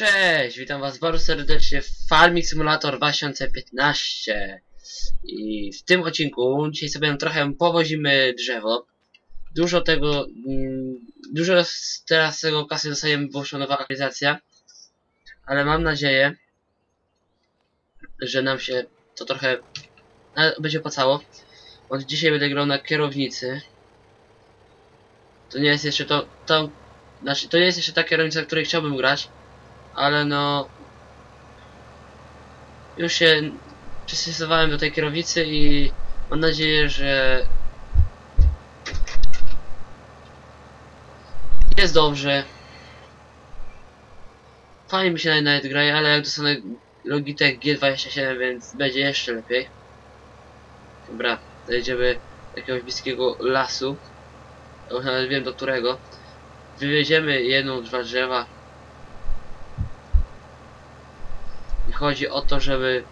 Cześć, witam was bardzo serdecznie w Farming Simulator 2015 i w tym odcinku dzisiaj sobie trochę powozimy drzewo. Dużo tego, mm, dużo z teraz tego kasy dostajemy, bo wyszła nowa aktualizacja, ale mam nadzieję, że nam się to trochę będzie opłacało. Od dzisiaj będę grał na kierownicy. To nie jest jeszcze to, to, znaczy to nie jest jeszcze ta kierownica, której chciałbym grać, ale no już się przystosowałem do tej kierownicy i mam nadzieję, że jest dobrze. Fajnie mi się nawet graje, ale jak dostanę Logitech G27, więc będzie jeszcze lepiej. Dobra, dojedziemy do jakiegoś bliskiego lasu. Już nawet wiem do którego. Wywieziemy jedną, dwa drzewa. I chodzi o to, żeby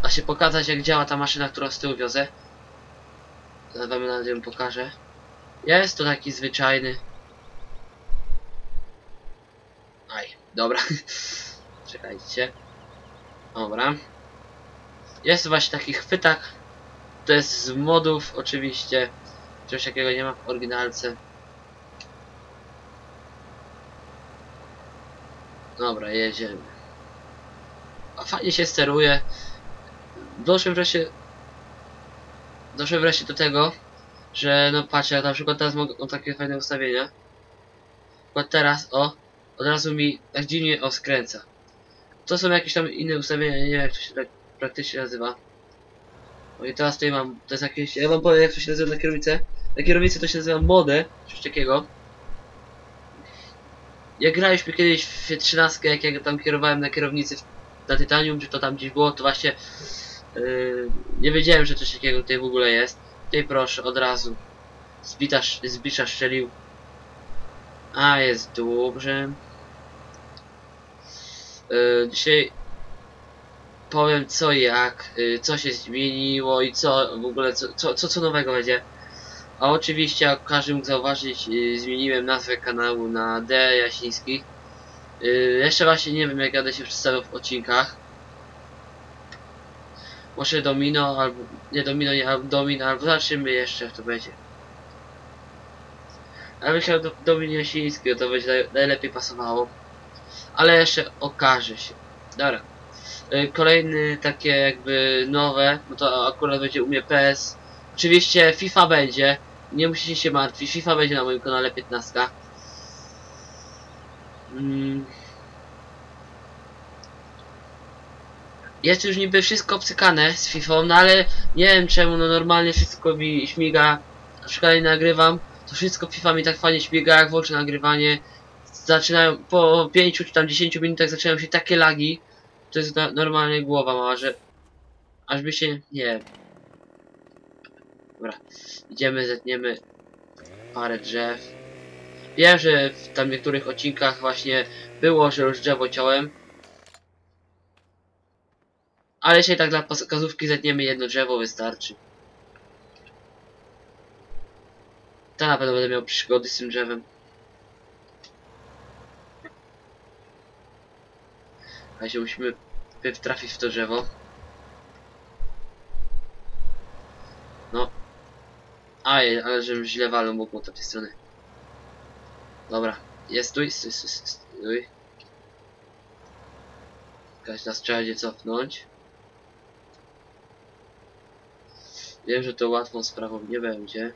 właśnie pokazać jak działa ta maszyna, którą z tyłu wiozę. Wam na ją pokażę. Jest to taki zwyczajny. Aj, dobra. Czekajcie. Dobra. Jest właśnie taki chwytak. To jest z modów oczywiście. Czegoś takiego nie ma w oryginalce. Dobra, jedziemy. Fajnie się steruje. Doszłem wreszcie... Doszłem wreszcie do tego, że no patrzę, na przykład teraz mogę mam takie fajne ustawienia. Bo teraz, o, od razu mi tak dziwnie o skręca. To są jakieś tam inne ustawienia, nie wiem jak to się tak praktycznie nazywa. O i teraz tutaj mam, to jest jakieś, ja wam powiem jak to się nazywa na kierownicę. Na kierownicy to się nazywa modę, coś takiego. Jak graliśmy kiedyś w 13, jak ja tam kierowałem na kierownicy na Titanium, czy to tam gdzieś było, to właśnie yy, nie wiedziałem, że coś takiego tutaj w ogóle jest. Tutaj proszę, od razu. Zbita, zbicza strzelił. A, jest dobrze. Yy, dzisiaj powiem co jak, yy, co się zmieniło i co w ogóle, co, co, co, co nowego będzie. A oczywiście, jak każdy mógł zauważyć, yy, zmieniłem nazwę kanału na D Jasiński. Yy, jeszcze właśnie nie wiem, jak będę się przedstawiał w odcinkach. Może Domino, albo nie Domino, nie Domino, albo zobaczymy jeszcze, jak to będzie. Ja chciał do, Domino Jasińskiego, to będzie naj, najlepiej pasowało. Ale jeszcze okaże się. Dobra. Yy, Kolejny takie jakby nowe, no to akurat będzie u mnie PS. Oczywiście FIFA będzie. Nie musicie się martwić, FIFA będzie na moim kanale 15. Mm. Jest już niby wszystko obcykane z FIFA, no ale nie wiem czemu, no normalnie wszystko mi śmiga. Na przykład nagrywam, to wszystko FIFA mi tak fajnie śmiga, jak włączę nagrywanie. Zaczynają, po 5 czy tam 10 minutach zaczynają się takie lagi. To jest na, normalnie głowa mała, że aż by się, nie. Dobra, idziemy, zetniemy parę drzew. Wiem, że w tam niektórych odcinkach właśnie było, że już drzewo ciąłem. Ale dzisiaj tak dla pokazówki zetniemy jedno drzewo, wystarczy. To na pewno będę miał przygody z tym drzewem. A się musimy trafić w to drzewo. No. Aj, ale żebym źle walą mógł od tej strony. Dobra, jest tu, jest, jest, jest, jest tu. Jakaś nas trzeba będzie cofnąć. Wiem, że to łatwą sprawą nie będzie.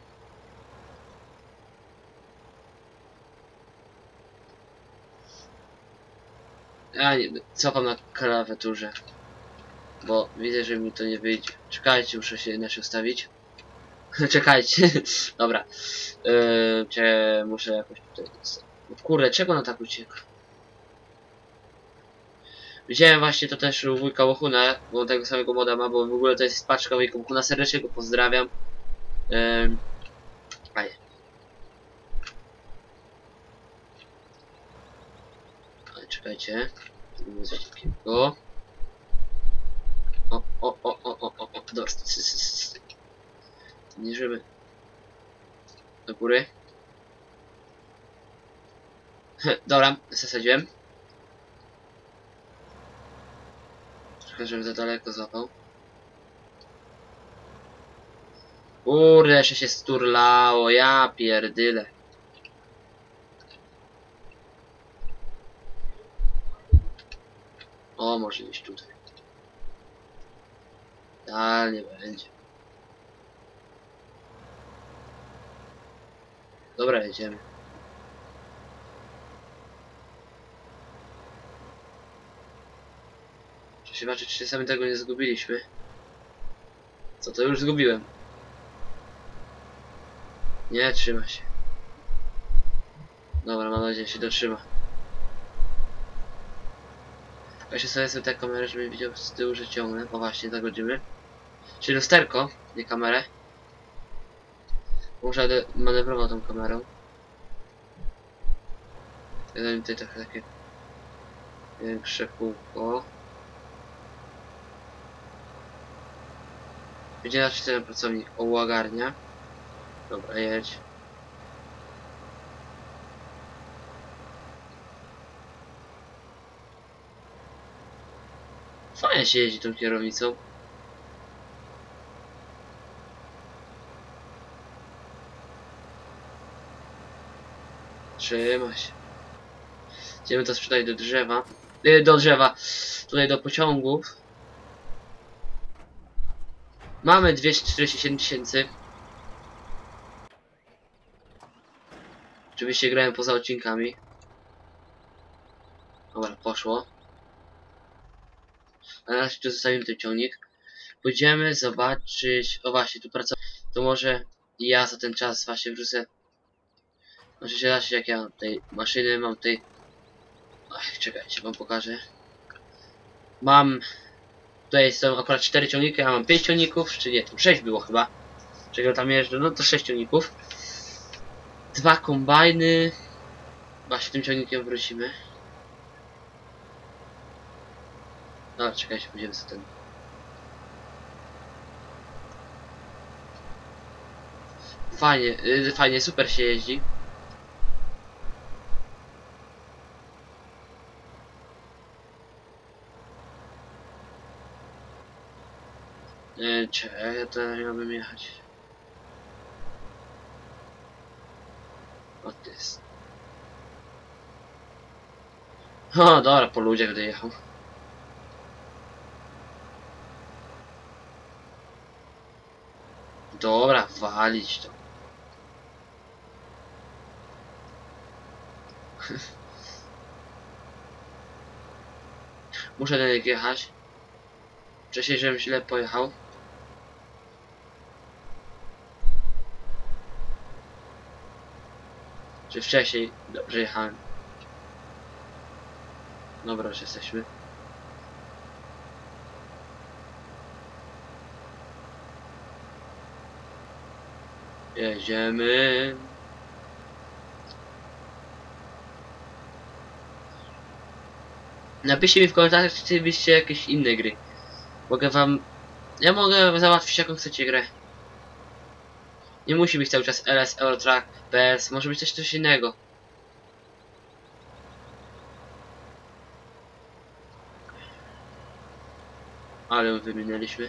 Ja nie, cofam na klawiaturze. Bo widzę, że mi to nie wyjdzie. Czekajcie, muszę się inaczej ustawić. Czekajcie. Dobra. Yy, cie, muszę jakoś tutaj... No Kurde, czego na tak uciekł? Widziałem właśnie to też u wujka Łochuna, bo on tego samego moda ma, bo w ogóle to jest paczka wujka Łochuna. Serdecznie go pozdrawiam. Yy, aj. Ale czekajcie. O, o, o, o, o, o, o, dobra. Zniżymy do góry. Dobra, zasadziłem. Trochę, żebym za daleko zapał. Kurde, jeszcze się sturlało, ja pierdyle. O, może iść tutaj. Ale nie będzie. Dobra, jedziemy. Muszę się zobaczyć, czy sami tego nie zgubiliśmy. Co to już zgubiłem. Nie, trzyma się. Dobra, mam nadzieję, że się dotrzyma. Weź sobie sobie tę kamerę, żebym widział z tyłu, że ciągnę. O właśnie, zagodzimy. Czyli lusterko, nie kamerę. Muszę manewrował tą kamerą. Dam tutaj trochę takie większe kółko. Będzie nasz ten pracownik ołagarnia. Dobra, jedź. Fajnie się jeździ tą kierownicą. Trzyma się. Idziemy to sprzedać do drzewa. Y, Do drzewa. Tutaj do pociągów. Mamy 247 tysięcy. Oczywiście grałem poza odcinkami. Dobra, poszło. A na razie tu zostawimy ten ciągnik. Pójdziemy zobaczyć. O właśnie, tu pracować. To może ja za ten czas właśnie wrzucę. Możecie zobaczyć jak ja tej maszyny, mam tej. Ach, czekajcie, wam pokażę. Mam. Tutaj są akurat 4 ciągniki, ja mam 5 ciągników, czy nie, tam 6 było chyba. Czego tam jeżdżę, no to 6 ciągników. Dwa kombajny. Właśnie tym ciągnikiem wrócimy. No, czekajcie, pójdziemy za ten. Fajnie, yy, fajnie, super się jeździ. Yy, czekaj, ja teraz miałbym jechać. O, to jest. O, dobra, po ludziach będę jechał. Dobra, walić to. Muszę do nich jechać. Wcześniej, żebym źle pojechał. Czy wcześniej dobrze jechałem? Dobra, już jesteśmy. Jedziemy. Napiszcie mi w komentarzach, czy chcielibyście jakieś inne gry. Mogę wam... Ja mogę załatwić jaką chcecie grę. Nie musi być cały czas LS, Eurotrack, PS, może być też coś innego. Ale ją wymieniliśmy.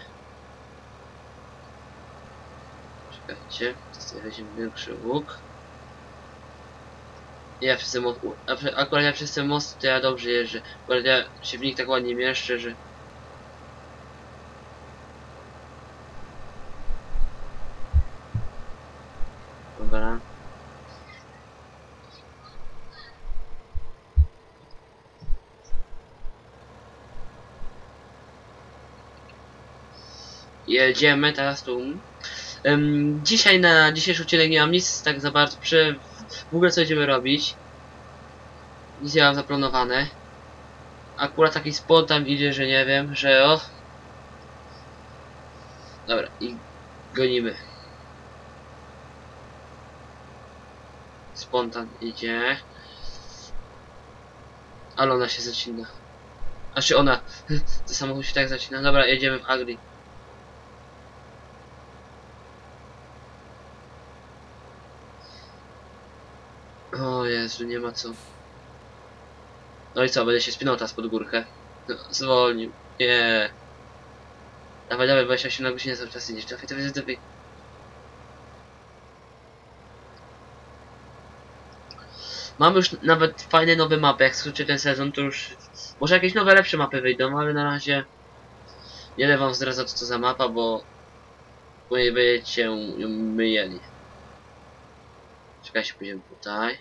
Czekajcie, tutaj weźmiemy większy łuk. Ja przez ten most, akurat ja przez ten most to ja dobrze jeżdżę. Akurat ja się w nich tak ładnie mieszczę, że... Dobra. Jedziemy teraz tu. Em, dzisiaj na dzisiejszy odcinek nie mam nic tak za bardzo przy... W ogóle co będziemy robić. Nic nie mam zaplanowane. Akurat taki spontan idzie, że nie wiem, że o... Dobra, i gonimy. Spontan idzie. Ale ona się zacina. A czy ona... To samochód się tak zacina. Dobra, jedziemy w Agri. Jezu, nie ma co. No i co, będę się spinał teraz pod górkę. No, zwolnił. Nie. Dawaj, dawaj, 28 na godzinę cały czas idziesz. Dawaj, dawaj, dawaj. Mam już nawet fajne nowe mapy, jak skończy ten sezon, to już... Może jakieś nowe, lepsze mapy wyjdą, ale na razie... Nie będę wam zdradzał co to za mapa, bo... Bo nie będziecie ją myjeli. Czekajcie, pójdziemy tutaj.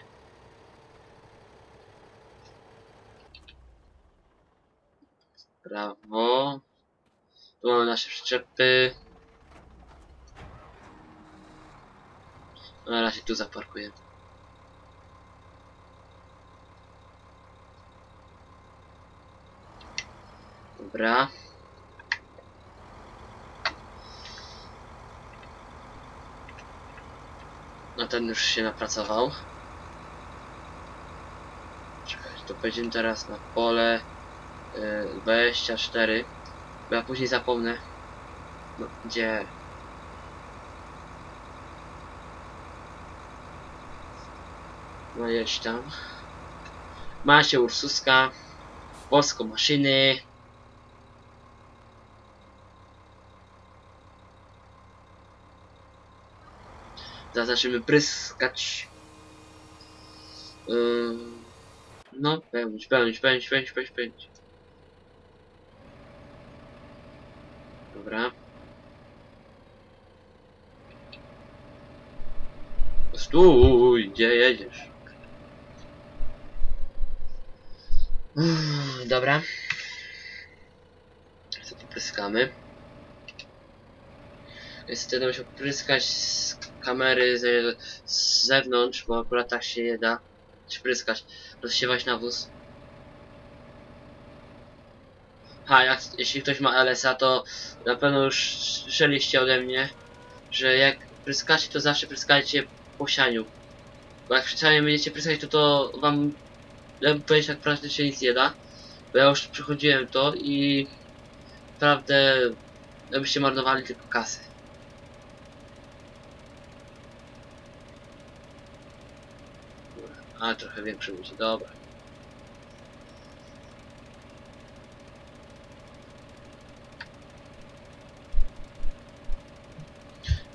Prawo. Tu mamy nasze przyczepy. Na razie tu zaparkuję. Dobra. No ten już się napracował. Czekaj, to pojedziemy teraz na pole 24. Bo ja później zapomnę. No, gdzie? No jedź tam. Macie Ursuska. Polsko maszyny. Zaraz zaczniemy pryskać. Yy, no, pełnić, pełnić, pełnić, pełnić, pełnić, pełnić. Dobra. Stój, gdzie jedziesz? Uff, Dobra. Co popryskamy? Niestety będę musiał pryskać z kamery z, z zewnątrz, bo akurat tak się nie da. Pryskać, rozsiewać nawóz. Ha, jak, jeśli ktoś ma LSA, to na pewno już słyszeliście ode mnie, że jak pryskacie, to zawsze pryskajcie po sianiu. Bo jak sianiu będziecie pryskać, to to wam, ja powiedzieć, tak praktycznie nic nie da. Bo ja już przechodziłem to i naprawdę, jakbyście marnowali tylko kasę. A, trochę większy będzie, dobra.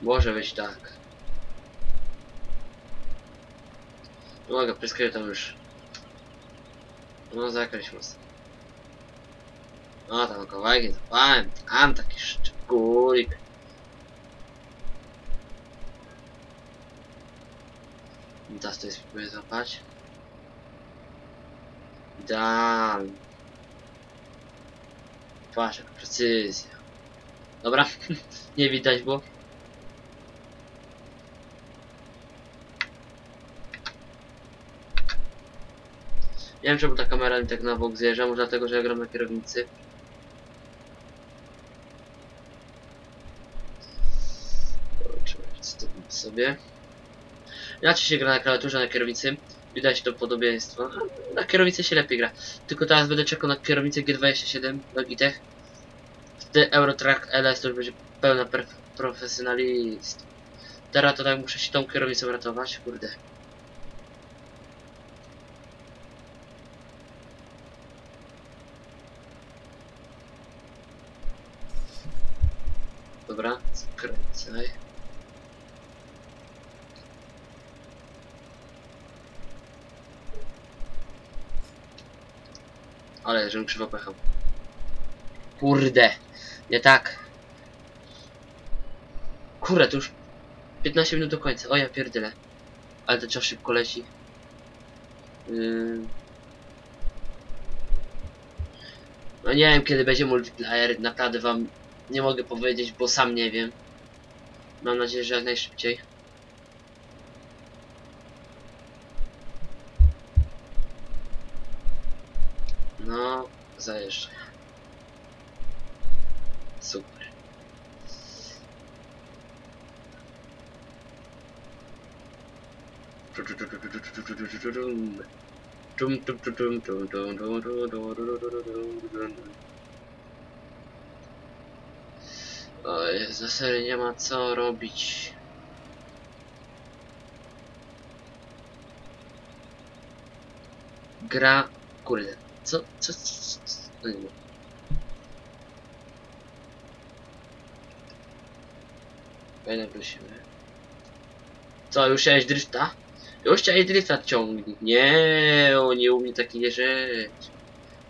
Może być tak. Nie mogę, pryskaję tam już. No zakryć mocno. No tam kawałek zapałem, tam taki szczególik. Teraz to jest spróbuję złapać. Dam. Patrz, jaka precyzja. Dobra, nie widać było. Nie wiem czemu ta kamera mi tak na bok zjeżdża, może dlatego, że ja gram na kierownicy. Sobie. Inaczej się gra na klawiaturze, na kierownicy. Widać to podobieństwo. Na kierownicy się lepiej gra. Tylko teraz będę czekał na kierownicę G27 Logitech. Wtedy Eurotrack LS to już będzie pełna profesjonalist. Teraz to tak muszę się tą kierownicą ratować, kurde. Dobra, skręcaj. Ale żebym krzywo pechał. Kurde, nie tak. Kurde, to już 15 minut do końca. O ja pierdyle. Ale to czas szybko leci. Yy... No nie wiem kiedy będzie multiplayer, naprawdę wam nie mogę powiedzieć, bo sam nie wiem. Mam nadzieję, że jak najszybciej. No, zajeżdżę. Super. Oj, za serio nie ma co robić. Gra... Kurde. Co? Co? co, co, co? No nie wiem. Fajnie prosimy. Co, już chciałeś drifta? Już chciałeś drifta ciągnij. Nie, on nie umie takiej rzeczy.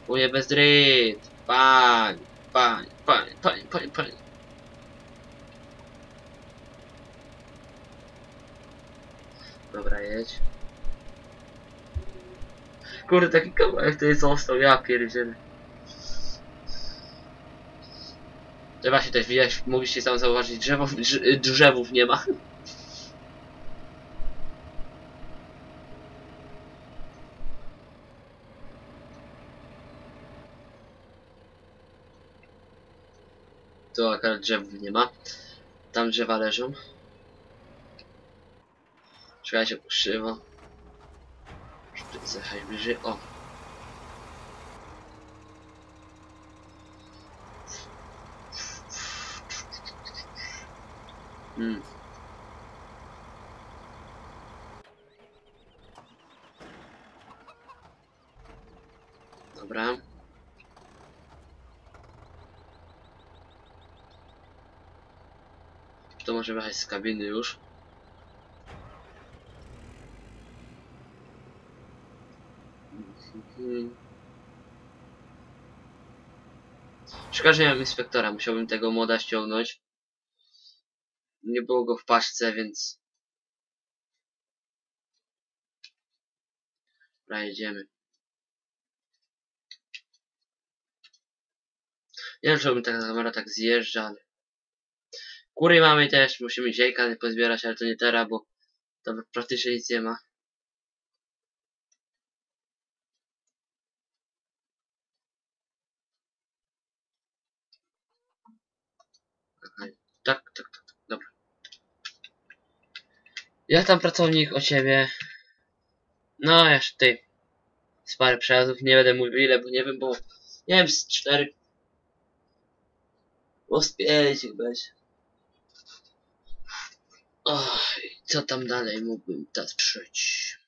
Umie bez drift. Pań, pań, pań, pań, pań, pań. Jedź. Kurde, taki kawałek tutaj został, ja pierdzielę. To właśnie też widać, mogliście tam zauważyć, drzewów, drz- drzewów nie ma. Tu akurat drzewów nie ma. Tam drzewa leżą. Czekajcie, krzywo. Zjechać bliżej. O! Hmm. Dobra. To może wyjechać z kabiny już. Mhm. Szkoda, że mam inspektora, musiałbym tego moda ściągnąć. Nie było go w paczce, więc... Dobra, jedziemy. Nie wiem, czemu ta kamera tak zjeżdża, ale... Kury mamy też, musimy ziejka pozbierać, ale to nie teraz, bo to praktycznie nic nie ma. Okej, Tak, tak, tak, tak, dobra. Jak tam pracownik o ciebie? No, jeszcze tutaj z parę przejazdów, nie będę mówił ile, bo nie wiem, bo nie wiem, z cztery. Bo z pięć ich będzie. Och, co tam dalej mógłbym przyjść?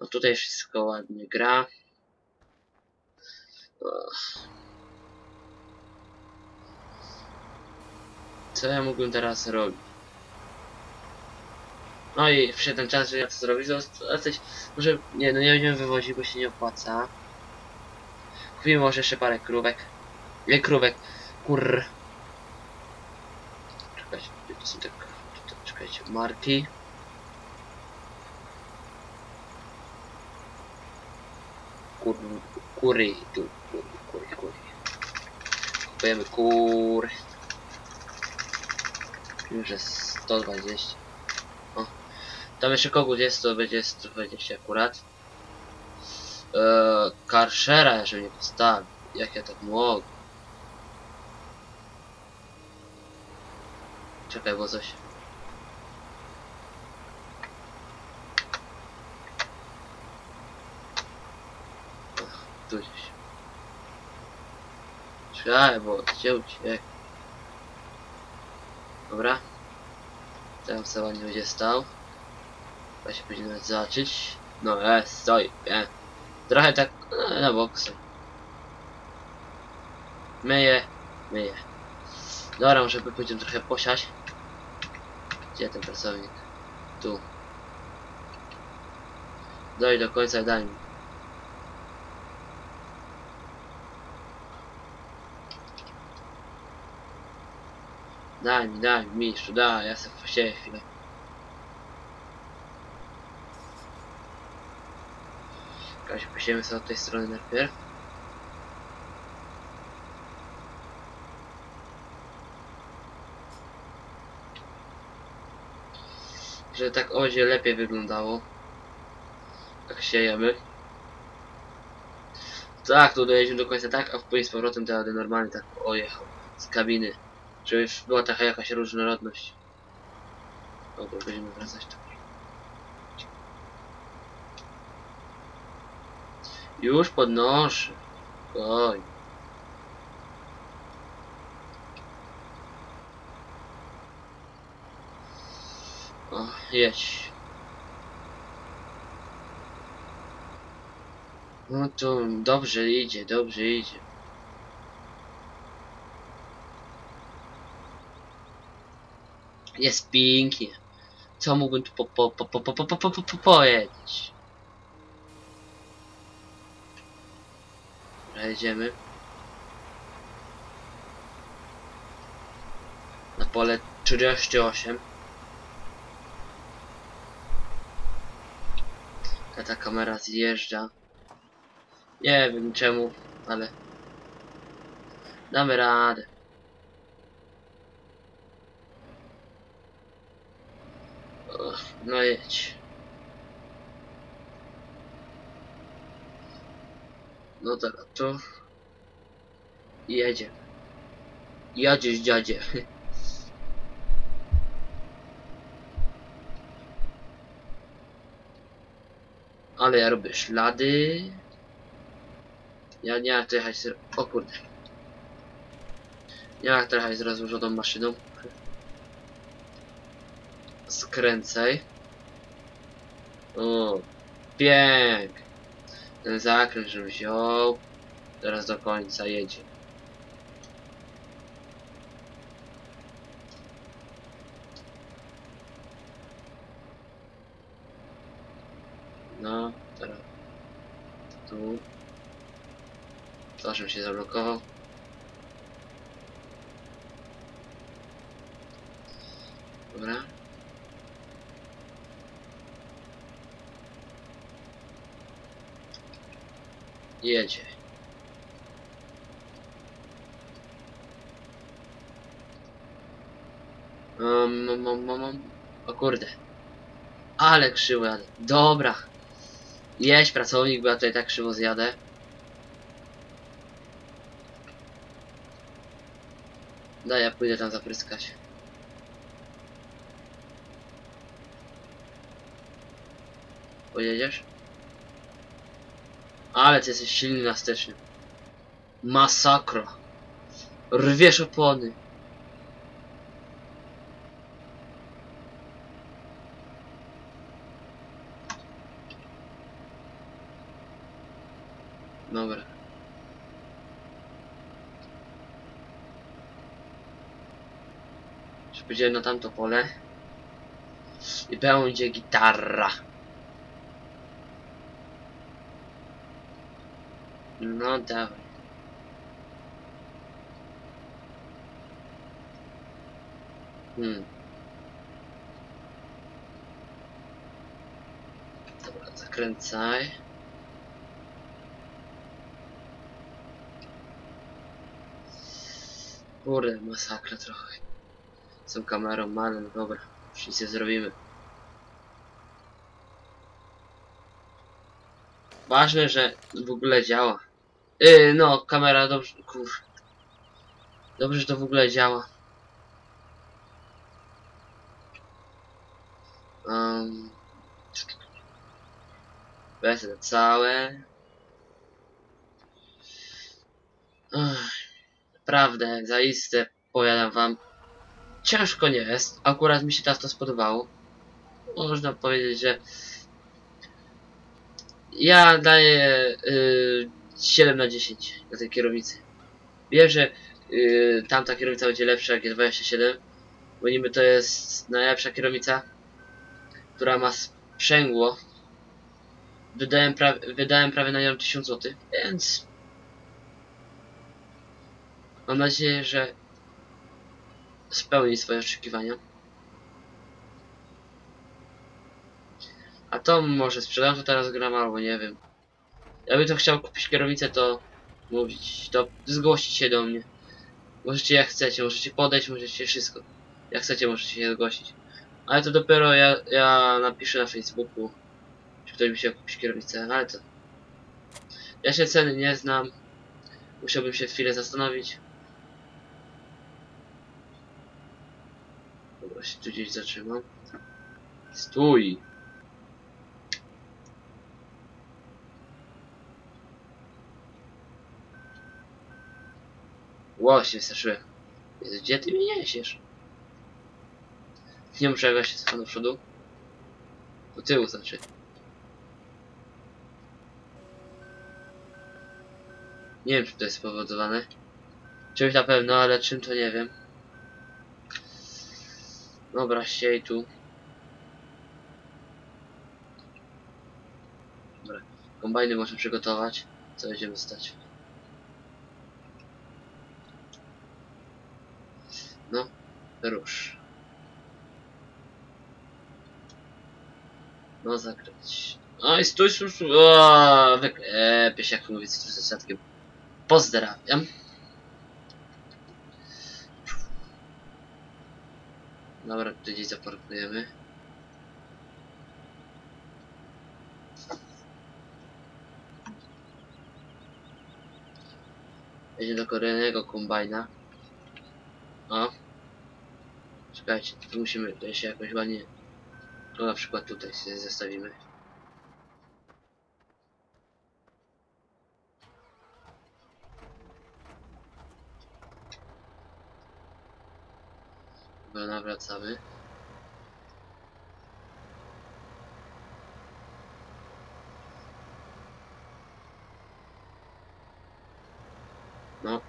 No tutaj wszystko ładnie gra. Och. Co ja mógłbym teraz robić? No i przyszedł ten czas, że jak to zrobić, jesteś... Może... Nie, no nie będziemy wywozić, bo się nie opłaca. Kupimy może jeszcze parę krówek. Nie krówek. Kur... Czekajcie, gdzie to są te... Czekajcie, marki. Kur... Kury, tu, kury, kury, kury. Kupujemy kur... Już jest 120. O. Tam jeszcze kogut jest, to będzie 120 akurat. Eee, Karszera, jeżeli nie postawi. Jak ja tak mogę? Czekaj, bo coś... Ach, Tu gdzieś. Czekaj, bo gdzie uciekł? Dobra. Tam sobie ładnie będzie stał. Chyba się będziemy zobaczyć. No jest, stoi, nie. Trochę tak e, na boksy. Myję, myję. Dobra, może pójdziemy trochę posiać. Gdzie ten pracownik? Tu. Doj do końca daj mi. Daj mi, daj mi, mistrzu, daj, ja sobie posieję chwilę. Kaś, posiejemy sobie od tej strony najpierw. Żeby tak ozie lepiej wyglądało. Jak siejemy. Tak, tu dojedziemy do końca tak, a później z powrotem jadę normalnie tak ojechał. Z kabiny. Żeby była taka jakaś różnorodność. Dobra, będziemy wracać tu. Już podnoszę. Oj. O, jedź. No to dobrze idzie, dobrze idzie. Jest pięknie. Co mógłbym tu po, po, po, po, po, po, po, po, po, po, powiedzieć? Jedziemy. Na pole 38. Ta, ta kamera zjeżdża. Nie wiem czemu, ale damy radę. Och, no jedź. No teraz tu. I jedzie. Jadziesz dziadzie. Ale ja robię ślady. Ja nie mam to jechać z... O kurde. Nie mam to jechać z rozłożoną maszyną. Skręcaj. O, pięk. Ten zakręt, wziął. Teraz do końca jedzie. No, teraz tu. Zawsze się zablokował. Dobra. Jedzie. Um, um, um, um, um. O kurde. Ale krzywo jadę. Dobra. Jeźdź pracownik, bo ja tutaj tak krzywo zjadę. Daj, ja pójdę tam zapryskać. Pojedziesz? Ale ty jesteś silny na stycznym. Masakra. Rwiesz opony. Dobra. Już na tamto pole. I będzie gitara. No dawaj. Hmm. Dobra, zakręcaj. Kurde, masakra trochę. Z tą kamerą, ale no dobra. Już nic nie zrobimy. Ważne, że w ogóle działa. Yy, no, kamera dobrze, kur... Dobrze, że to w ogóle działa. Um, Wezmę całe. Ach, naprawdę, zaiste, powiadam wam. Ciężko nie jest. Akurat mi się teraz to spodobało. Można powiedzieć, że ja daję y, 7 na 10 na tej kierownicy. Wiem, że y, tamta kierownica będzie lepsza jak G27, bo niby to jest najlepsza kierownica, która ma sprzęgło. Wydałem, pra wydałem prawie na nią 1000 zł, więc mam nadzieję, że spełni swoje oczekiwania. A to może sprzedam to teraz gram albo nie wiem. Jakby to chciał kupić kierownicę to mówić, to zgłosić się do mnie. Możecie jak chcecie, możecie podejść, możecie wszystko. Jak chcecie możecie się zgłosić. Ale to dopiero ja, ja napiszę na Facebooku, czy ktoś mi się kupić kierownicę, ale to... Ja się ceny nie znam. Musiałbym się chwilę zastanowić. Dobra, się tu gdzieś zatrzymam. Stój! Ło, się wystraszyłem. Jezu, gdzie ty mnie niesiesz? Nie muszę jechać się do przodu. Do tyłu znaczy. Nie wiem, czy to jest spowodowane. Czymś na pewno, ale czym to nie wiem. Dobra, siej tu. Dobra, kombajny można przygotować. Co będziemy stać? No, rusz. No zagrać. Oj, stój, stój, stój. O, wyklepie się, jak mówię z statkiem. Pozdrawiam. Dobra, tu gdzieś zaparkujemy. Jedzie do kolejnego kombajna. O. Czekajcie, musimy to się jakoś ładnie... No na przykład tutaj się zestawimy. Chyba nawracamy. No.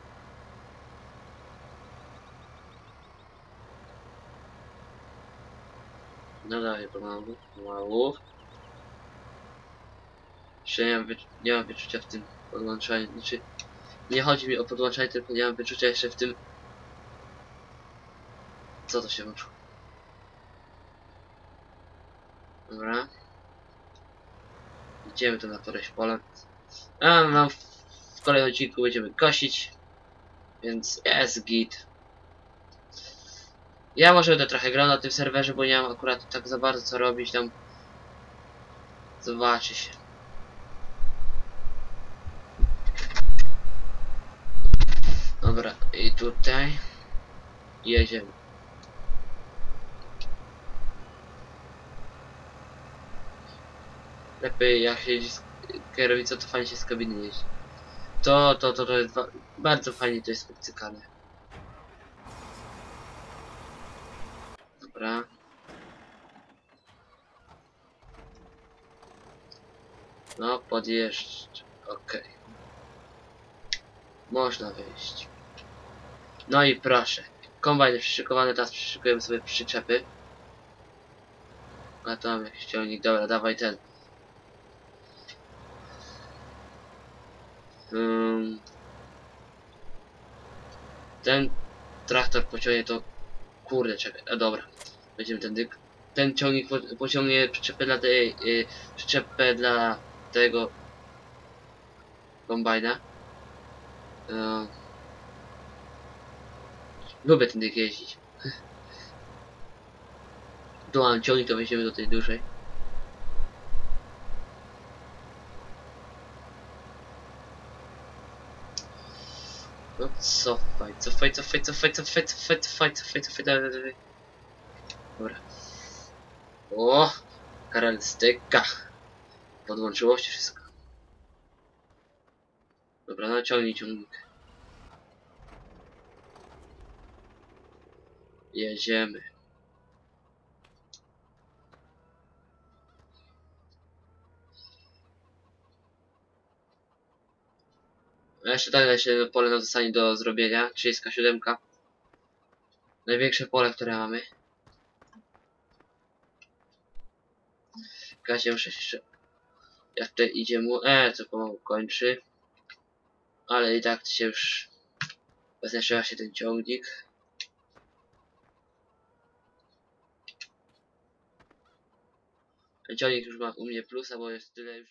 No dalej, pomału, pomału. Jeszcze nie mam, nie mam wyczucia w tym podłączaniu, znaczy nie chodzi mi o podłączanie, tylko nie mam wyczucia jeszcze w tym co to się włączyło? Dobra. Idziemy tu na któreś pole. A no, w kolejnym odcinku będziemy kosić. Więc jest git. Ja może będę trochę grał na tym serwerze, bo nie mam akurat tak za bardzo co robić tam. Zobaczy się. Dobra, i tutaj jedziemy. Lepiej jak z kierownicą, to fajnie się z kabiny jeździ. To, to, to, to jest ba bardzo fajnie to jest obcykane. Dobra. No, podjeżdż. Okej. Można wyjść. No i proszę. Kombajn jest przyszykowany, teraz przyszykujemy sobie przyczepy. A tam jakiś ciągnik, dobra, dawaj ten. Ym, ten traktor pociągnie to... Kurde, czekaj, a dobra. Będziemy tędy... Ten ciągnik po, pociągnie przyczepę dla tej... Yy, przyczepę dla tego... Kombajna. Ym, lubię tędy jeździć. Mam ciągnik, to weźmiemy do tej dużej. No cofaj, cofaj, cofaj, cofaj, cofaj, cofaj, cofaj, cofaj, cofaj, dawaj, dawaj. Dobra. O, Karel styka. Podłączyło się wszystko. Dobra, no ciągnij ciągnik. Jedziemy. Jeszcze tak jeszcze pole nam zostanie do zrobienia. 37. Największe pole, które mamy. Kasia muszę się jeszcze... Jak tutaj idzie mu... E, co pomału kończy. Ale i tak się już... Zaznaczyła się ten ciągnik. Ciągnik już ma u mnie plusa, bo jest tyle już...